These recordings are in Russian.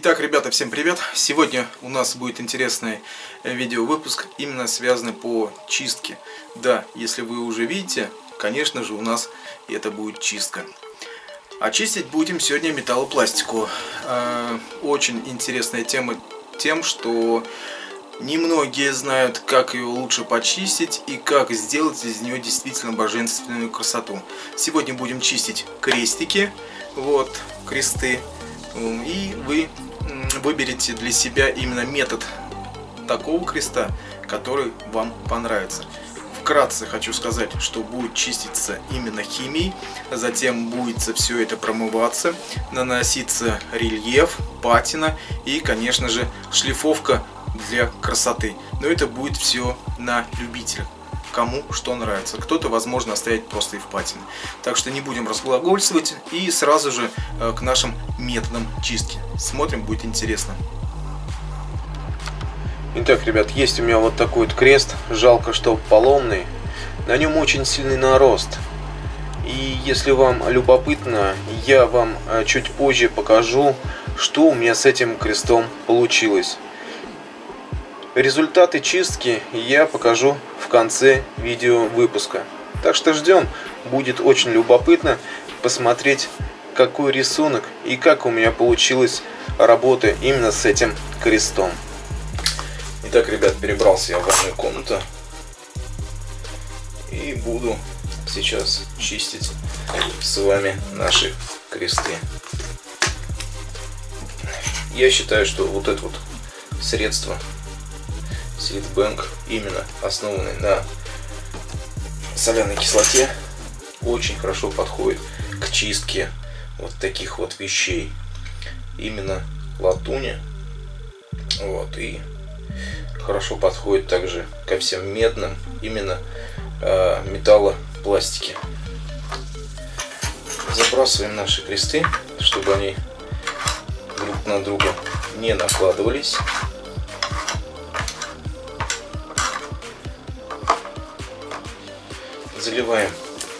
Итак, ребята, всем привет! Сегодня у нас будет интересный э, видеовыпуск, именно связанный по чистке. Да, если вы уже видите, конечно же у нас это будет чистка. Очистить будем сегодня металлопластику. Э, очень интересная тема тем, что немногие знают, как ее лучше почистить и как сделать из нее действительно божественную красоту. Сегодня будем чистить крестики, вот, кресты. И вы выберете для себя именно метод такого креста, который вам понравится. Вкратце хочу сказать, что будет чиститься именно химией, затем будет все это промываться, наноситься рельеф, патина и, конечно же, шлифовка для красоты. Но это будет все на любителя кому что нравится. Кто-то, возможно, оставит просто и в патине. Так что не будем разглагольствовать и сразу же э, к нашим методам чистки. Смотрим, будет интересно. Итак, ребят, есть у меня вот такой вот крест. Жалко, что поломный. На нем очень сильный нарост. И если вам любопытно, я вам э, чуть позже покажу, что у меня с этим крестом получилось. Результаты чистки я покажу в конце видео выпуска. Так что ждем, будет очень любопытно посмотреть какой рисунок и как у меня получилась работа именно с этим крестом. Итак, ребят, перебрался я в ванную комнату и буду сейчас чистить с вами наши кресты. Я считаю, что вот это вот средство Силитбэнк, именно основанный на соляной кислоте, очень хорошо подходит к чистке вот таких вот вещей. Именно латуни. Вот, и хорошо подходит также ко всем медным, именно э, металлопластики. Забрасываем наши кресты, чтобы они друг на друга не накладывались. Заливаем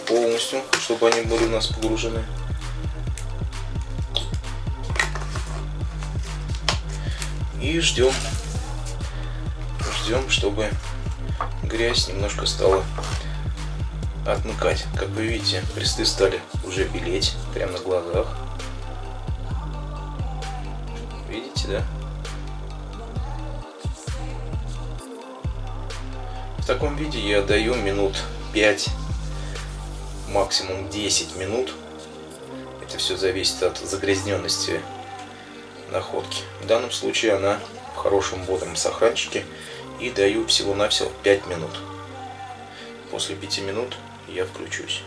полностью, чтобы они были у нас погружены. И ждем, ждем, чтобы грязь немножко стала отмыкать. Как вы видите, кресты стали уже белеть прямо на глазах. Видите, да? В таком виде я даю минут 5, максимум 10 минут. Это все зависит от загрязненности находки. В данном случае она в хорошем бодром сохранчике и даю всего-навсего 5 минут. После 5 минут я включусь.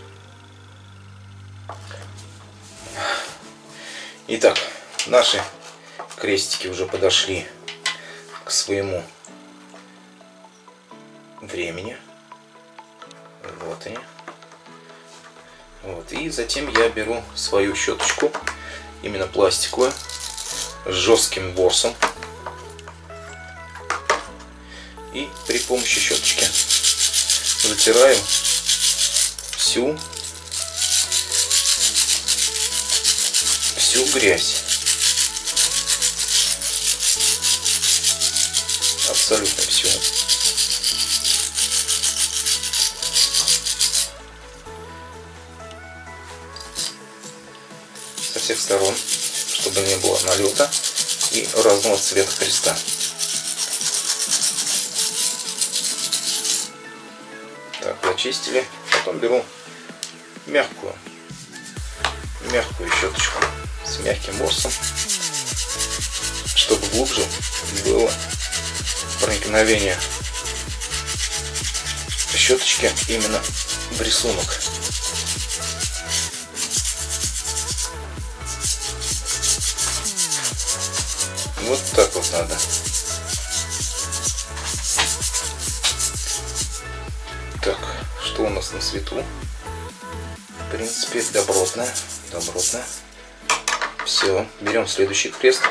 Итак, наши крестики уже подошли к своему времени. Вот они. Вот. И затем я беру свою щеточку, именно пластиковую, с жестким ворсом. И при помощи щеточки затираю всю всю грязь. Абсолютно всю. Всех сторон, чтобы не было налета и разного цвета креста. Так, зачистили. Потом беру мягкую, мягкую щеточку с мягким ворсом, чтобы глубже было проникновение щеточки именно в рисунок. Вот так вот надо. Так, что у нас на свету? В принципе, добротно. Добротно. Все, берем следующий крест.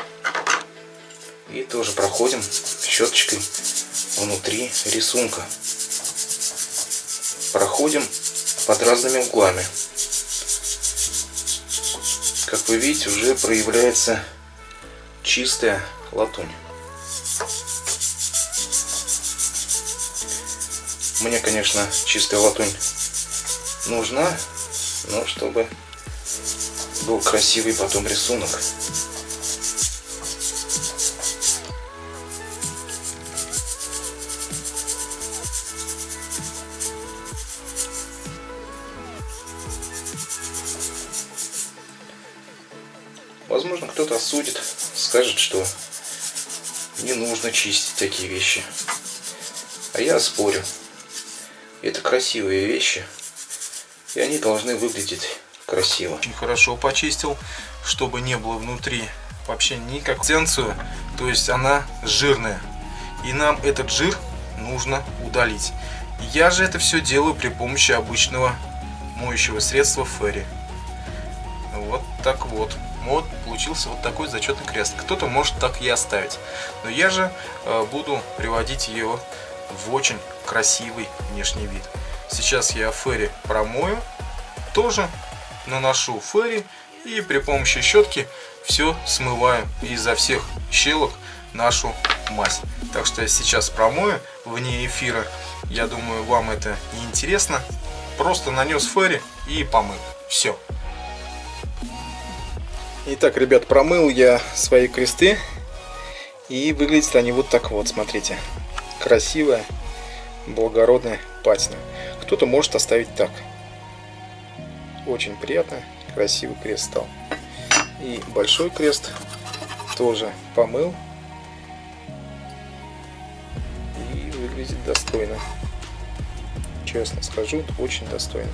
И тоже проходим щеточкой внутри рисунка. Проходим под разными углами. Как вы видите, уже проявляется чистая латунь. Мне, конечно, чистая латунь нужна, но чтобы был красивый потом рисунок. Возможно, кто-то осудит, скажет, что не нужно чистить такие вещи. А я спорю. Это красивые вещи, и они должны выглядеть красиво. Очень хорошо почистил, чтобы не было внутри вообще никакой сенсию, то есть она жирная. И нам этот жир нужно удалить. Я же это все делаю при помощи обычного моющего средства Ферри. Вот так вот. Вот получился вот такой зачетный крест. Кто-то может так и оставить. Но я же э, буду приводить ее в очень красивый внешний вид. Сейчас я ферри промою, тоже наношу ферри и при помощи щетки все смываю изо всех щелок нашу мазь. Так что я сейчас промою вне эфира. Я думаю, вам это не интересно. Просто нанес ферри и помыл. Все. Итак, ребят, промыл я свои кресты. И выглядят они вот так вот, смотрите. Красивая, благородная патина. Кто-то может оставить так. Очень приятно, красивый крест стал. И большой крест тоже помыл. И выглядит достойно. Честно скажу, очень достойно.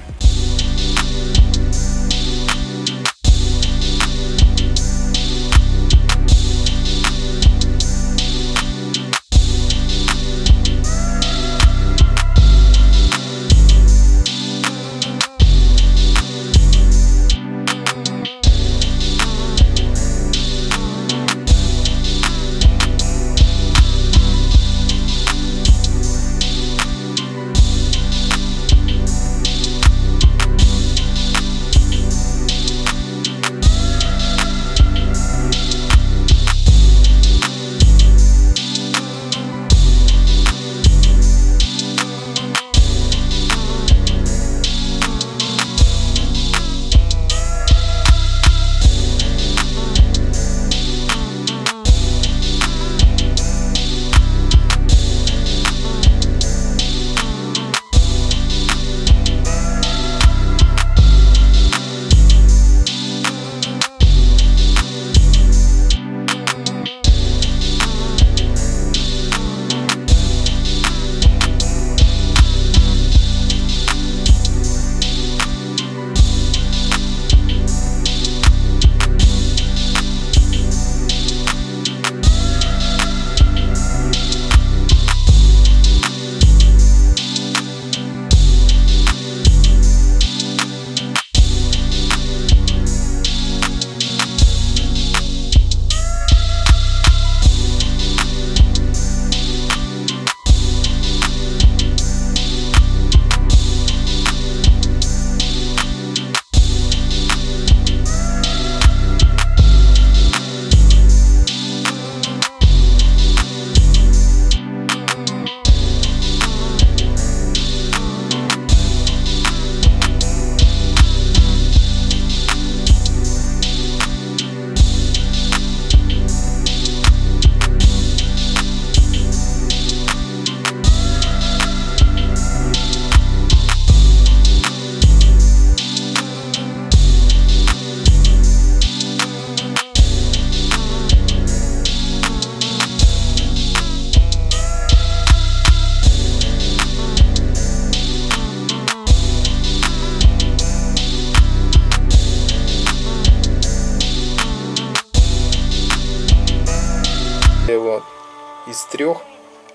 Трех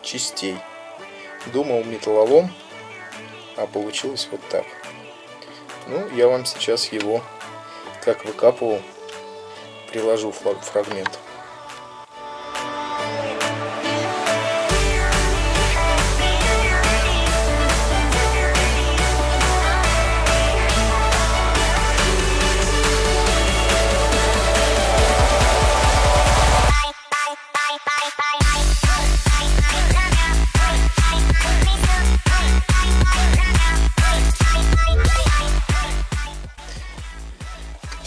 частей. Думал металлолом, а получилось вот так. Ну, я вам сейчас его, как выкапывал, приложу фрагмент.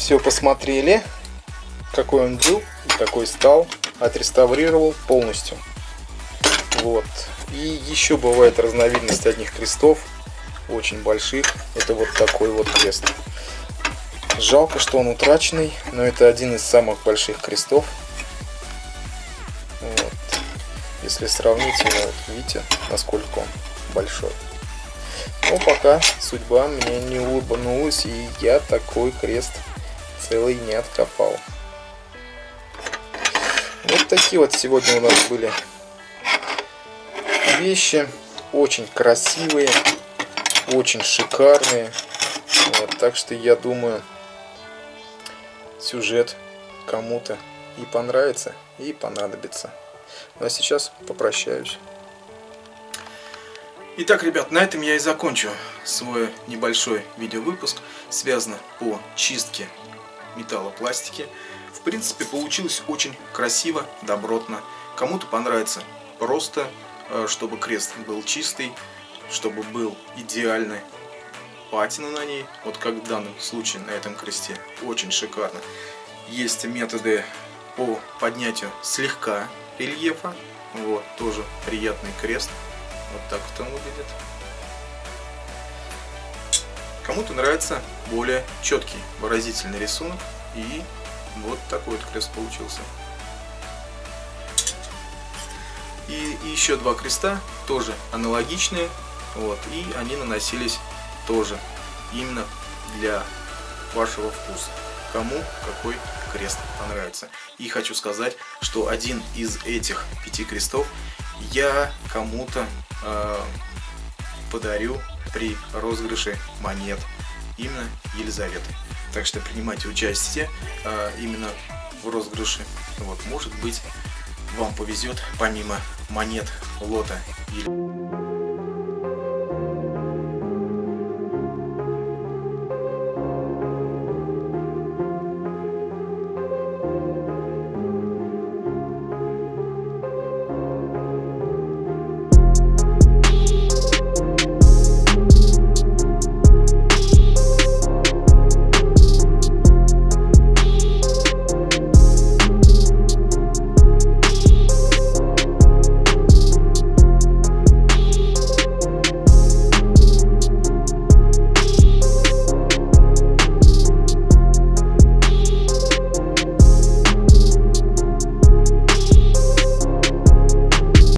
Все посмотрели, какой он был и какой стал. Отреставрировал полностью. Вот. И еще бывает разновидность одних крестов, очень больших. Это вот такой вот крест. Жалко, что он утраченный, но это один из самых больших крестов. Вот. Если сравнить его, видите, насколько он большой. Но пока судьба мне не улыбнулась, и я такой крест целый не откопал. Вот такие вот сегодня у нас были вещи. Очень красивые, очень шикарные. Вот, так что я думаю, сюжет кому-то и понравится, и понадобится. Ну а сейчас попрощаюсь. Итак, ребят, на этом я и закончу свой небольшой видеовыпуск, связанный по чистке металлопластики. В принципе, получилось очень красиво, добротно. Кому-то понравится просто, э, чтобы крест был чистый, чтобы был идеальный патина на ней, вот как в данном случае на этом кресте. Очень шикарно. Есть методы по поднятию слегка рельефа. Вот, тоже приятный крест. Вот так вот он выглядит. Кому-то нравится более четкий, выразительный рисунок. И вот такой вот крест получился. И, и еще два креста, тоже аналогичные. Вот, и они наносились тоже именно для вашего вкуса. Кому какой крест понравится. И хочу сказать, что один из этих пяти крестов я кому-то э, подарю при розыгрыше монет именно Елизаветы. Так что принимайте участие э, именно в розыгрыше. Вот, может быть, вам повезет помимо монет лота. Или...